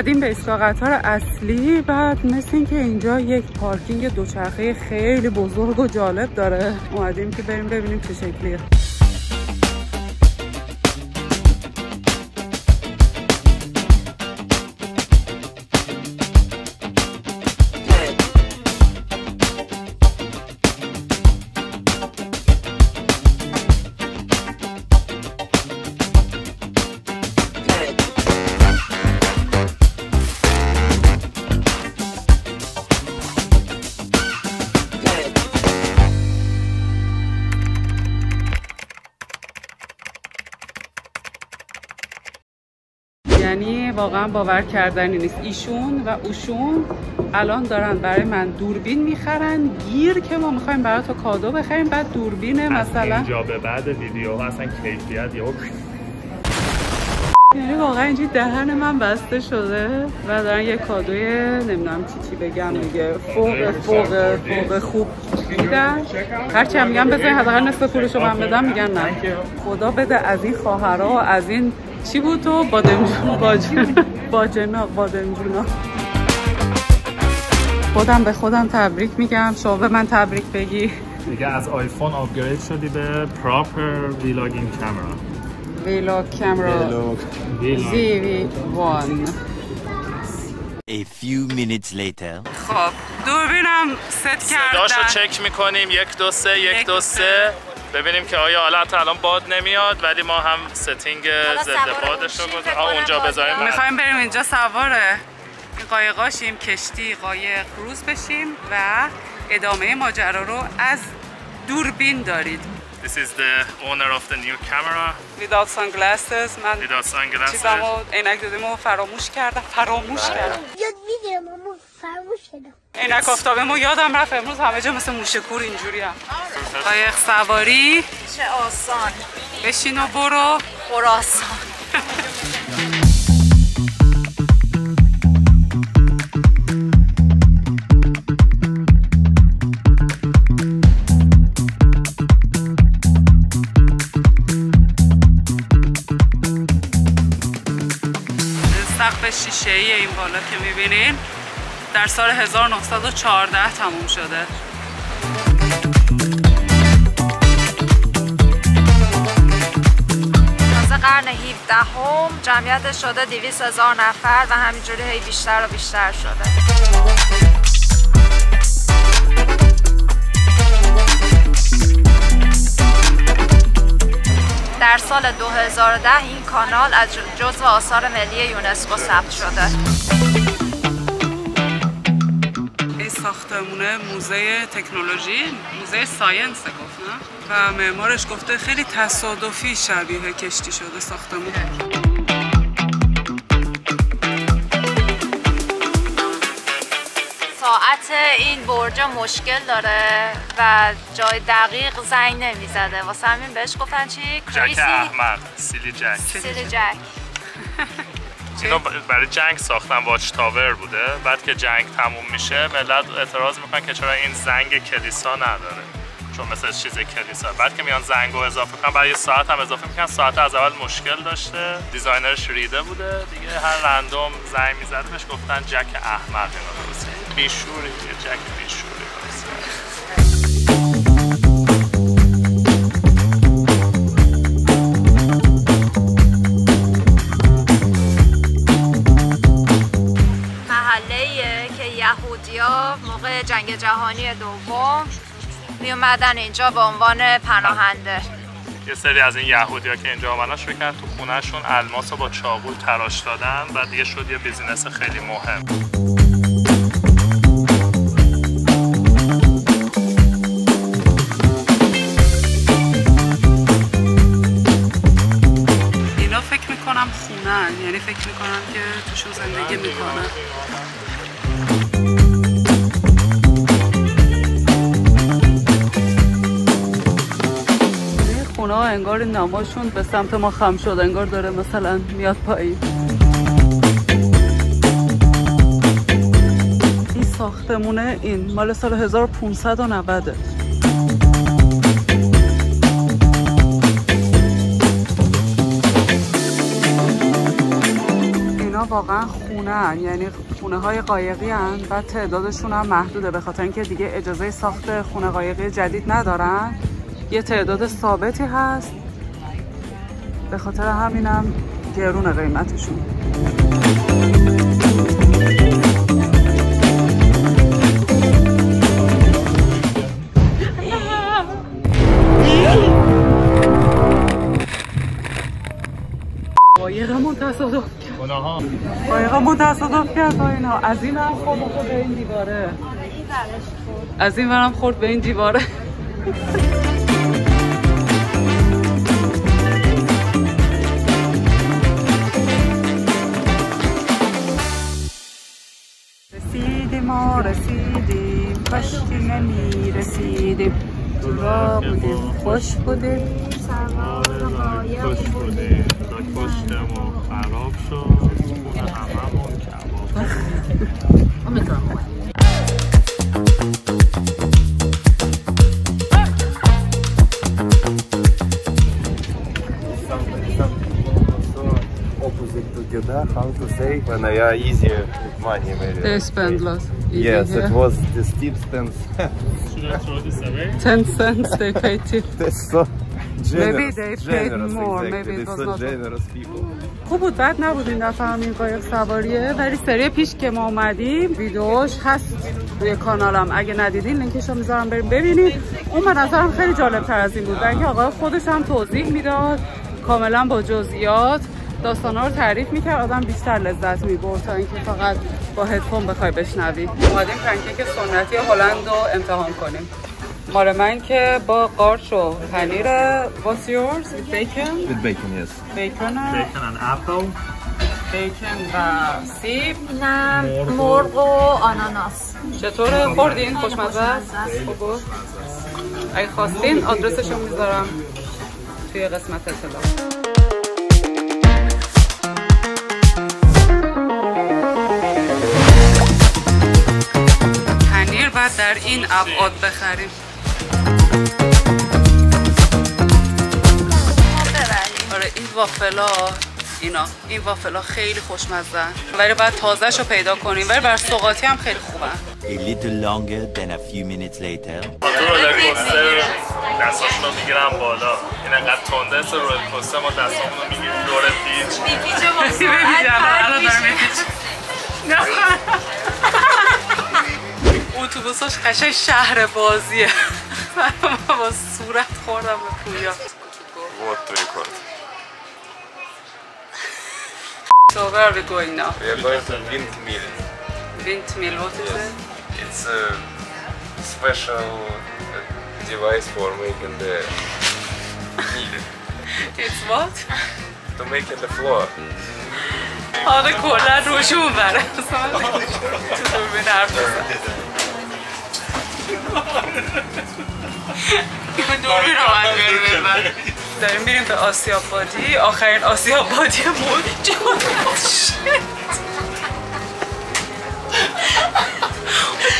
اومدیم به ایستگاه قطار اصلی بعد مثل اینکه اینجا یک پارکینگ دوچرخه خیلی بزرگ و جالب داره اومدیم که بریم ببینیم چه شکلیه. یعنی واقعا باور کردنی نیست. ایشون و اوشون الان دارن برای من دوربین می‌خرن. گیر که ما می‌خوایم برای تو کادو بخریم بعد دوربین مثلا اینجا به بعد ویدیو ها اصلا کیفیت یهو یعنی واقعا اینجوری دهن من بسته شده و دارن یه کادوی نمی‌دونم چی چی بگم دیگه. فوق فوق فوق خوب میدن هرچی هم میگم بزنین حداقل نصف پولشو من بدم میگن نه. خدا بده از این خواهرها از این چی بود تو؟ بادمجون باجن باجنا بادمجونا خودم به خودم تبریک میگم. شما به من تبریک بگی. دیگه از آیفون upgrade شدی به proper vlogging camera. vlog camera. ZV One. A few minutes later. خب دوربینم ست صداشو کردن چک می‌کنیم. یک دو سه. یک دو سه. ببینیم که آیا حالا حتی الان باد نمیاد ولی ما هم setting ضد بادش رو اون شیر گذار- فکر آه، کنم اونجا بذاریم. می‌خوایم بریم اینجا سوار این قایقا شیم کشتی قایق کروز بشیم و ادامه ماجرا رو از دوربین دارید. This is the owner of the new camera. Without sunglasses. من without sunglasses. چیزمو عینک دودیمو فراموش کردم. فراموش کردم. یاد می‌گیرم اما فرموش کردم عینک آفتابیمو یادم رفت امروز همه جا مثل موشکور اینجوری هم. قایق سواری. چه آسان. بشین و برو. خراسان سقف شیشه ای این بالا که می‌بینین. در سال 1914 تموم شده. قرن 17 هم جمعیت شده 200 هزار نفر و همینجوری هی بیشتر و بیشتر شده. در سال 2010 این کانال از جزو آثار ملی یونسکو ثبت شده. ساختمونه موزه تکنولوژی موزه ساینس گفت نه؟ و معمارش گفته خیلی تصادفی شبیه کشتی شده ساختمون. ساعت این برج مشکل داره و جای دقیق زنگ نمی‌زده. واسه همین بهش گفتن چی؟ جک کریزی احمر سیلی جک. سیل جک. اینو برای جنگ ساختن واچ تاور بوده. بعد که جنگ تموم میشه ملت اعتراض می‌کنن که چرا این زنگ کلیسا نداره. چون مثل چیز کلیسا. بعد که میان زنگ رو اضافه کنن برای ساعت هم اضافه می‌کنن. ساعت از اول مشکل داشته. دیزاینرش ریده بوده. دیگه هر رندوم زنگ می‌زده بهش گفتن جک احمر اینو. بیشوری. جک بیشوری. جهانی دوم می اومدن اینجا به عنوان پناهنده. یه سری از این یهودیا که اینجا آمدن شروع کردن تو خونهشون الماس رو با چاقو تراش دادن و دیگه شد یه بیزینس خیلی مهم. اینا فکر می‌کنم خونن یعنی فکر می‌کنم که توشون زندگی می‌کنن. انگار نماشون به سمت ما خم شد انگار داره مثلا میاد پایین این ساختمونه این مال سال 1590 اینا واقعا خونه هن. یعنی خونه های قایقی هن و تعدادشون هم محدوده به خاطر اینکه دیگه اجازه ساخت خونه قایقی جدید ندارن یه تعداد ثابتی هست. به خاطر همینم گرون قیمتشون. قایقمون تصادف کرد. قایقمون تصادف کرد با اینا. از این هم خورد به این دیواره. از این ورم خورد به این دیواره. کاشکی نمی رسیدیم را بودیم خوش بودیم خوش بوده تا کشتم و خراب شد خونه هممون کباب opposite to Jeddah, how to say, when I are easier with money maybe. They spend lots. Yes, it was the steep stance. Should I throw this away? 10 cents they pay tip. They're so generous. they paid generous, more, exactly. maybe it was so not- generous people. خوب بود بد نبود این دفعه هم این قایق سواریه ولی سری پیش که ما اومدیم ویدیوش هست روی کانالم اگه ندیدین لینکش رو می‌ذارم بریم ببینید اون به نظرم خیلی جالب تر از این بود و اینکه آقای خودش هم توضیح می‌داد کاملا با جزئیات داستانا رو تعریف می‌کرد. آدم بیشتر لذت می‌برد تا اینکه فقط با هدفون بخوای بشنوی. اومدیم پنکیک سنتی هلند رو امتحان کنیم. مال من که با قارچ و پنیر. What's yours? With bacon? With bacon, yes. بیکن Bacon and apple. بیکن و سیب. اینم مرغ و آناناس. چطوره؟ خوردین؟ خوشمزه؟ است. اگه خواستین آدرسشو می‌ذارم. توی قسمت اطلاع بعد در این ابعاد بخریم. آره این وافلا اینا. این وافلا خیلی خوشمزه. ولی بعد تازهش رو پیدا کنیم. ولی بر سوقاتی هم خیلی خوبن A little longer than a few minutes later. تو رولر کوستر دستاشون رو می‌گیرم بالا. این انقدر تنده است رولر کوستر ما دستامون رو می‌گیریم. دور پیچ. اتوبوساش قشنگ شهر بازیه من با صورت خوردم به پویا What to record? So where are we going now? We are going to windmill. Windmill, what is it? It's a special uh, device for making the mill. It's what? To make in the floor. آره کلا روشون بره تو دوربین حرف بزن دوربین رو باید. داریم میریم به آسیاب بادی. آخرین آسیاب بادی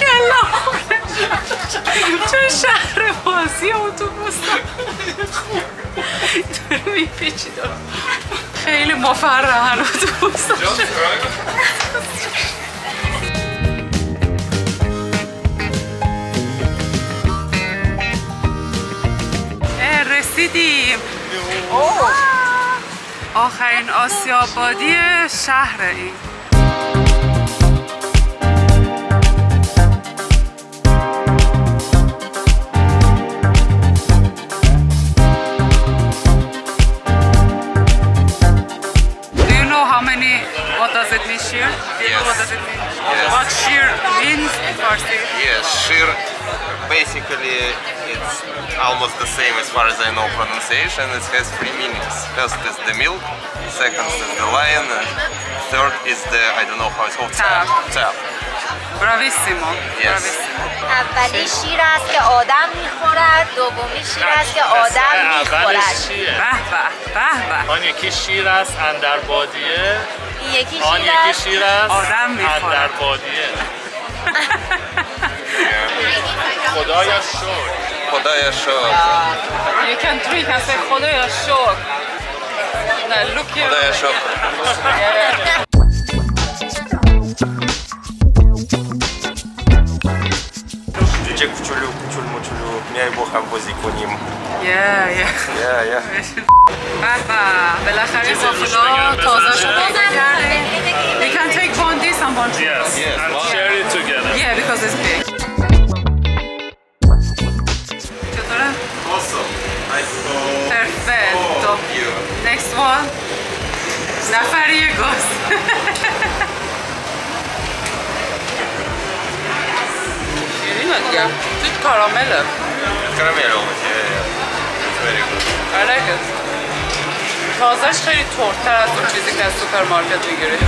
یلا چه شهر بازی اتوبوس. داره میپیچی خیلی مفرحن اتوبوس. آخرین آسیابادی شهر این Do you know how many, what does it mean sheer? Do you know what does it mean? What sheer means in Farsi? Yes, shir. Basically, it's almost the same as far as I know pronunciation. It has three meanings. First is the milk, second is the lion, and third is the I don't know how it's called. Tap. Tap. Bravissimo. Yes. Bravissimo. اولی شیر است که آدم می‌خورد دومی شیر است که آدم می‌خورد؟ به به آن یکی شیر است اندر بادیه یکی آن یکی شیر است آدم می‌خورد. اندر بادیه خدایا شکر خدایا شکر You can drink and say خدایا شکر نه look here خدایا شکر دیجه کوچولو کوچولو موچولو میای با هم بازی کنیم Yeah, yeah. یا یا به به بالاخره چیزی روش صافونا بگیرم، تازه بزنش. شده کردیم We can take one this and one Yes, and share it together. Yeah, because it's big. Perfetto. Next one. نفر یه گاز. شیرینه دیگه. توش کارامله. Caramel yeah, yeah. It's very good. I like it. تازهش خیلی ترتر از اون چیزی که از سوپرمارکت می‌گیری.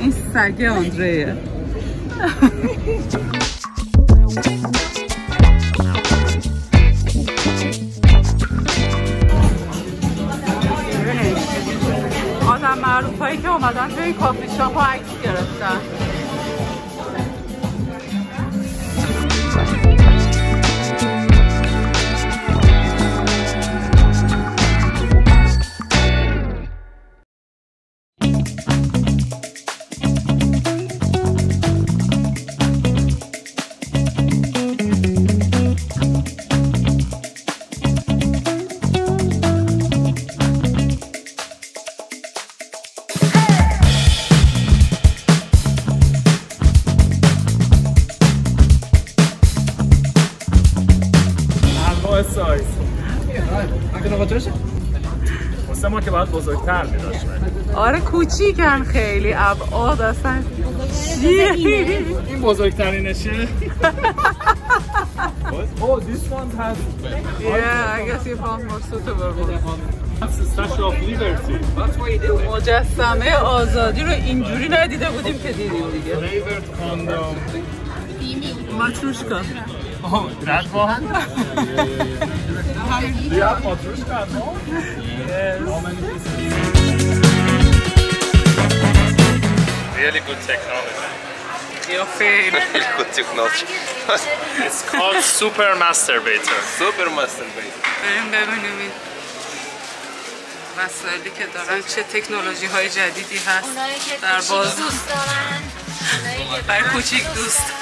این سگه آندریه آدم معروف هایی که اومدن توی این کافی شاپ ها عکس گرفتن. بزرگتر می داشت آره کوچیکن خیلی ابعاد اصلا چیه این بزرگترینشه Oh, this one has Yeah, I guess you found more suitable ones. Statue of Liberty. مجسمه آزادی رو اینجوری ندیده بودیم که دیدیم دیگه. ماتروشکا Oh, that one? Do you have? Yes. How many pieces? Really good technology. یا خیلی Really good technology. It's called Super Masturbator. Super masturbate. بریم ببینیم این وسایلی که دارن چه تکنولوژی های جدیدی هست در کوچیک باز دوست دارن برای کوچیک دوست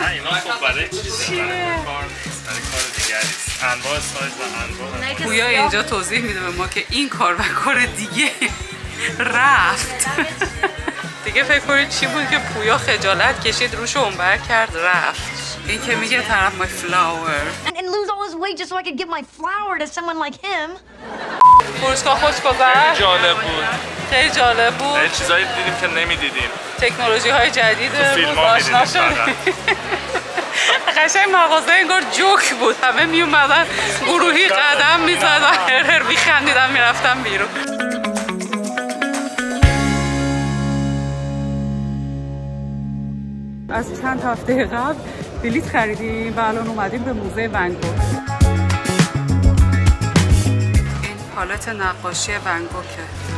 نه اینا خب برای نیست برای کار دیگری است انواع سایز و اینجا توضیح میده به ما که این کار و کار دیگه رفت. دیگه فکر کنید چی بود که پویا خجالت کشید روش اونبر کرد رفت. این که میگه طرف my flower. And, and lose all his weight just so I could give my flower to someone like him. فروشگاه خوش گذشت. جالب بود. خیلی جالب بود. یه چیزایی دیدیم که نمی‌دیدیم. تکنولوژی های جدید فیلم بود ها می‌دیدیم قشنگ مغازه انگار جوک بود. همه می اومدن گروهی قدم می‌زدن هر هر میخندیدن می‌رفتن بیرون. از چند هفته قبل بلیت خریدیم و الان اومدیم به موزه ونگوک این پالت نقاشی ونگوکه